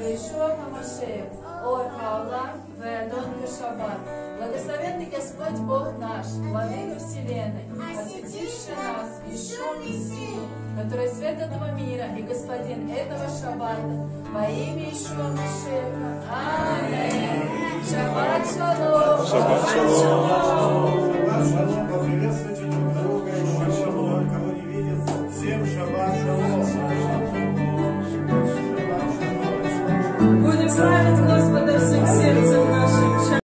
Ишуа Хамашеев, Ор Хаалам, Ведон Шаббат. Благословенный Господь Бог наш, Владыка Вселенной, посвятивший нас Ишуа Мессию, который свет этого мира и Господин этого Шаббата, во имя Ишуа Машеха. Аминь. Шаббат шалом. Шаббат шалом. Шаббат шалом, поприветствуйте друг друга, шалом, кого не видит, всем. Шаббат шалом. Будем славить